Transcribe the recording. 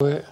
Ouais.